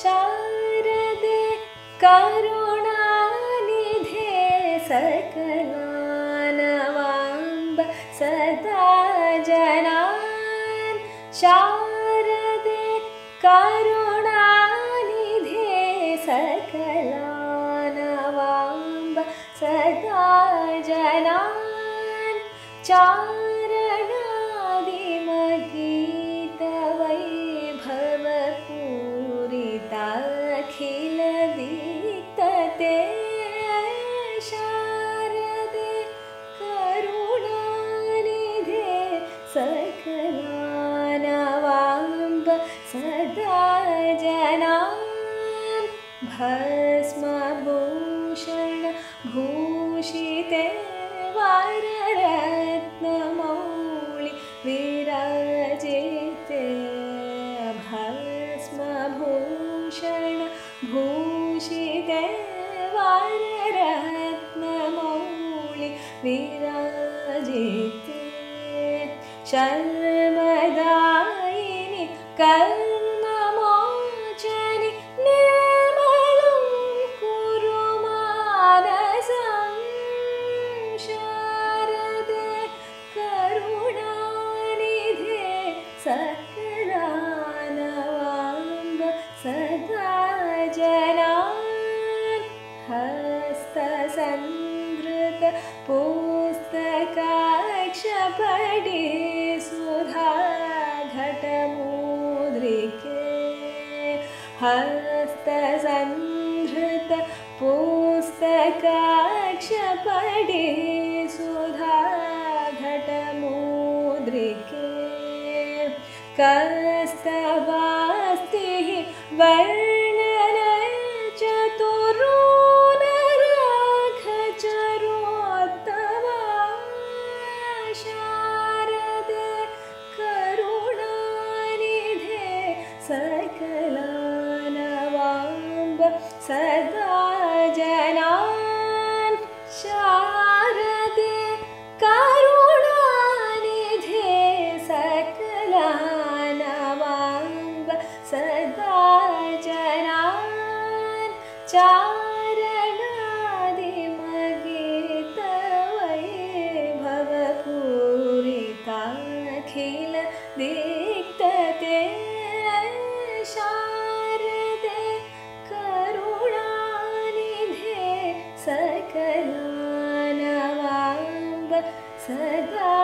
शारदे करुणानिधे सकलानवाम्ब सदा जनान्। शारदे करुणानिधे सकलानवाम्ब सदा जनान्। च जनान् भस्मभूषण भूषिते वररत्नमौळि विराजिते। भस्मभूषण भूषिते वररत्नमौळि विराजिते। शर्मदायिनि कर्ममोचनि सकलानवाम्ब सदा जनान् हस्तसन्धृत पुस्तकाक्षपडि सुधा घटमुद्रिके हस्तसन्धृत पुस्तकाक्षपडि कस्तवास्तिः वर्णन चतुरोनराघचरोत्तवा शारदे करुणानिधे सकलानवाम्ब सदा जनान् चारणदिमगीतवैभवपूरिताखिल दीक्तते शारदे करुणानिधे सकलानवाम्ब सदा